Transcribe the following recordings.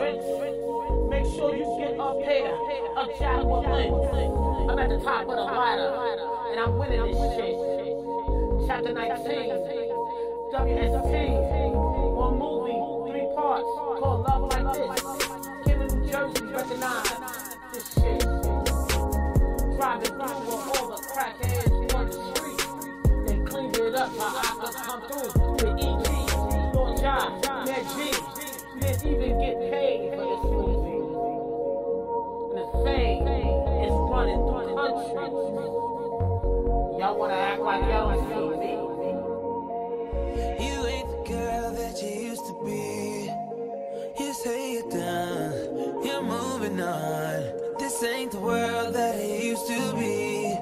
Make sure you get a pair of Jaguar links. I'm at the top of the ladder, and I'm winning this shit. Chapter 19, WSP, Y'all wanna act like y'all don't see me? You ain't the girl that you used to be. You say you're done, you're moving on. This ain't the world that it used to be.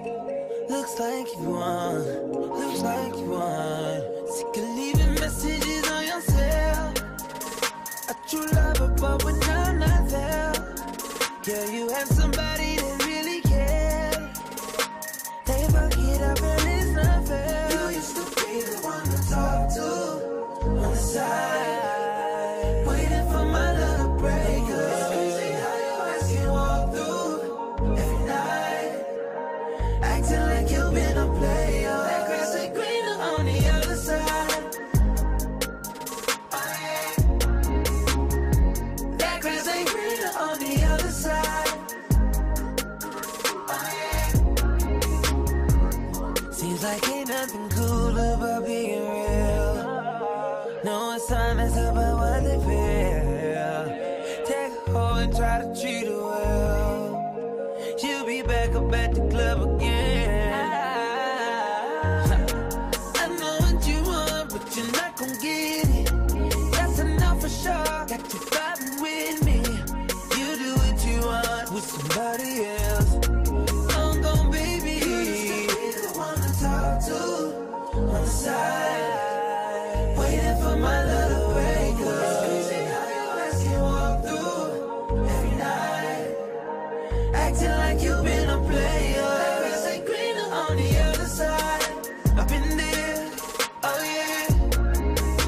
Looks like you won, looks like you won. Sick of leaving messages on your cell. A true lover, but when I'm not there, girl, you have somebody No assignments about what they feel. Take a hoe and try to treat her well. She'll be back up at the club again. I know what you want, but you're not gonna get it. That's enough for sure. Got you vibing with me. You do what you want with somebody else. On the other side. I've been there, oh yeah.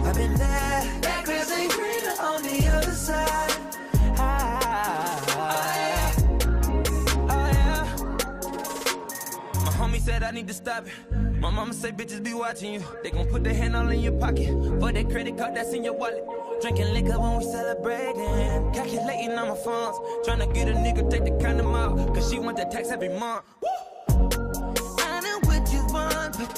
I've been there. That greener on the other side. Oh yeah. Oh yeah. My homie said I need to stop it. My mama say bitches be watching you. They gon' put their hand all in your pocket. For that credit card that's in your wallet. Drinking liquor when we celebrating. Calculating on my funds. to get a nigga take the condom out. Cause she want that tax every month. Woo!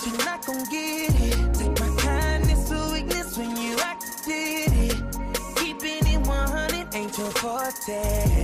You're not gon' get it. Take my kindness to weakness when you act it. Keeping it 100 ain't your forte.